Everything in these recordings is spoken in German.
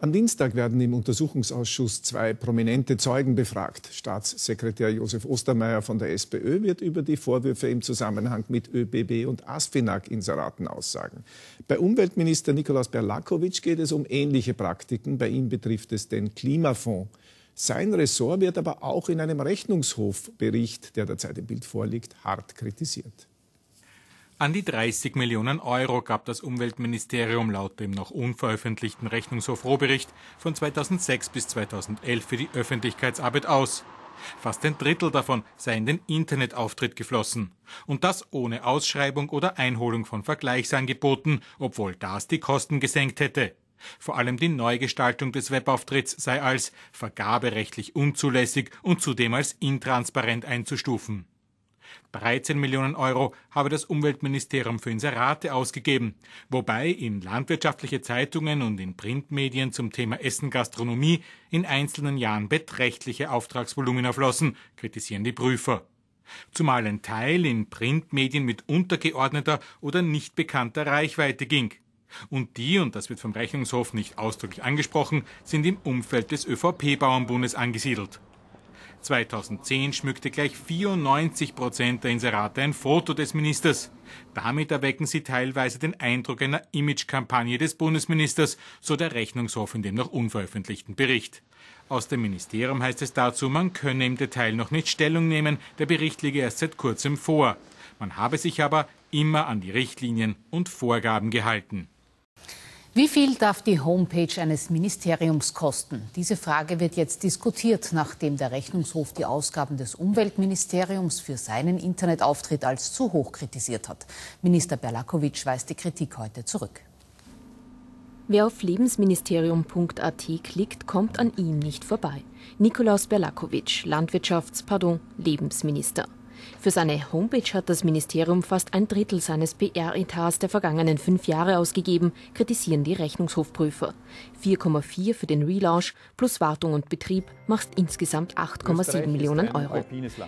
Am Dienstag werden im Untersuchungsausschuss zwei prominente Zeugen befragt. Staatssekretär Josef Ostermeier von der SPÖ wird über die Vorwürfe im Zusammenhang mit ÖBB und Aspinag-Inseraten aussagen. Bei Umweltminister Nikolaus Berlakovic geht es um ähnliche Praktiken. Bei ihm betrifft es den Klimafonds. Sein Ressort wird aber auch in einem Rechnungshofbericht, der derzeit im Bild vorliegt, hart kritisiert. An die 30 Millionen Euro gab das Umweltministerium laut dem noch unveröffentlichten Rechnungshof-Rohbericht von 2006 bis 2011 für die Öffentlichkeitsarbeit aus. Fast ein Drittel davon sei in den Internetauftritt geflossen. Und das ohne Ausschreibung oder Einholung von Vergleichsangeboten, obwohl das die Kosten gesenkt hätte. Vor allem die Neugestaltung des Webauftritts sei als vergaberechtlich unzulässig und zudem als intransparent einzustufen. 13 Millionen Euro habe das Umweltministerium für Inserate ausgegeben, wobei in landwirtschaftliche Zeitungen und in Printmedien zum Thema Essen Gastronomie in einzelnen Jahren beträchtliche Auftragsvolumina flossen, kritisieren die Prüfer. Zumal ein Teil in Printmedien mit untergeordneter oder nicht bekannter Reichweite ging. Und die, und das wird vom Rechnungshof nicht ausdrücklich angesprochen, sind im Umfeld des ÖVP-Bauernbundes angesiedelt. 2010 schmückte gleich 94 Prozent der Inserate ein Foto des Ministers. Damit erwecken sie teilweise den Eindruck einer Imagekampagne des Bundesministers, so der Rechnungshof in dem noch unveröffentlichten Bericht. Aus dem Ministerium heißt es dazu, man könne im Detail noch nicht Stellung nehmen, der Bericht liege erst seit kurzem vor. Man habe sich aber immer an die Richtlinien und Vorgaben gehalten. Wie viel darf die Homepage eines Ministeriums kosten? Diese Frage wird jetzt diskutiert, nachdem der Rechnungshof die Ausgaben des Umweltministeriums für seinen Internetauftritt als zu hoch kritisiert hat. Minister Berlakovic weist die Kritik heute zurück. Wer auf lebensministerium.at klickt, kommt an ihm nicht vorbei. Nikolaus Berlakovic, Landwirtschafts-, pardon, Lebensminister. Für seine Homepage hat das Ministerium fast ein Drittel seines PR-Etats der vergangenen fünf Jahre ausgegeben, kritisieren die Rechnungshofprüfer. 4,4 für den Relaunch plus Wartung und Betrieb macht insgesamt 8,7 Millionen Euro.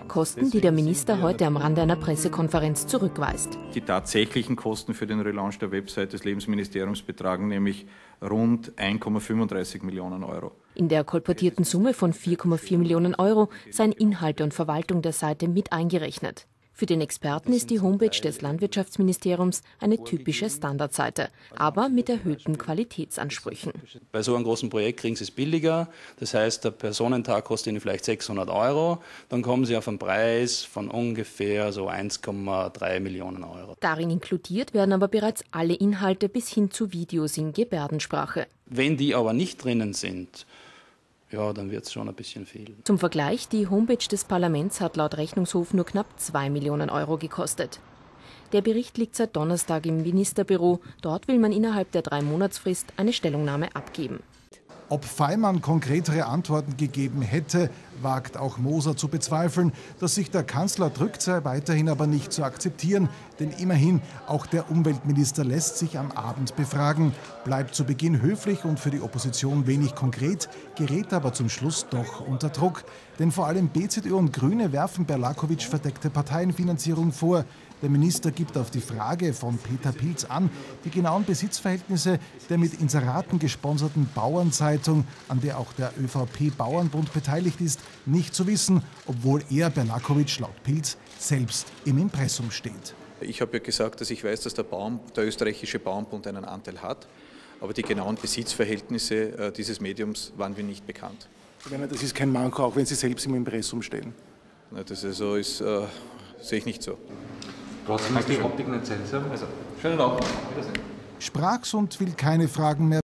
Kosten, die der Minister heute am Rande einer Pressekonferenz zurückweist. Die tatsächlichen Kosten für den Relaunch der Website des Lebensministeriums betragen nämlich rund 1,35 Millionen Euro. In der kolportierten Summe von 4,4 Millionen Euro seien Inhalte und Verwaltung der Seite mit eingerechnet. Für den Experten ist die Homepage des Landwirtschaftsministeriums eine typische Standardseite, aber mit erhöhten Qualitätsansprüchen. Bei so einem großen Projekt kriegen Sie es billiger. Das heißt, der Personentag kostet Ihnen vielleicht 600 Euro. Dann kommen Sie auf einen Preis von ungefähr so 1,3 Millionen Euro. Darin inkludiert werden aber bereits alle Inhalte bis hin zu Videos in Gebärdensprache. Wenn die aber nicht drinnen sind, ja, dann wird es schon ein bisschen viel. Zum Vergleich, die Homepage des Parlaments hat laut Rechnungshof nur knapp 2 Millionen Euro gekostet. Der Bericht liegt seit Donnerstag im Ministerbüro. Dort will man innerhalb der drei Monatsfrist eine Stellungnahme abgeben. Ob Feimann konkretere Antworten gegeben hätte, wagt auch Moser zu bezweifeln. Dass sich der Kanzler drückt, sei weiterhin aber nicht zu akzeptieren. Denn immerhin, auch der Umweltminister lässt sich am Abend befragen, bleibt zu Beginn höflich und für die Opposition wenig konkret, gerät aber zum Schluss doch unter Druck. Denn vor allem BZÖ und Grüne werfen Berlakovic verdeckte Parteienfinanzierung vor. Der Minister gibt auf die Frage von Peter Pilz an, die genauen Besitzverhältnisse der mit Inseraten gesponserten Bauernzeitung, an der auch der ÖVP Bauernbund beteiligt ist, nicht zu wissen, obwohl er Bernakovic laut Pilz selbst im Impressum steht. Ich habe ja gesagt, dass ich weiß, dass der, Baum, der österreichische Bauernbund einen Anteil hat, aber die genauen Besitzverhältnisse äh, dieses Mediums waren mir nicht bekannt. Ich meine, das ist kein Manko, auch wenn Sie selbst im Impressum stehen. Das also ist, äh, sehe ich nicht so. Trotzdem ist die Optik nicht seltsam. Also, schönen Abend. Sprach's und will keine Fragen mehr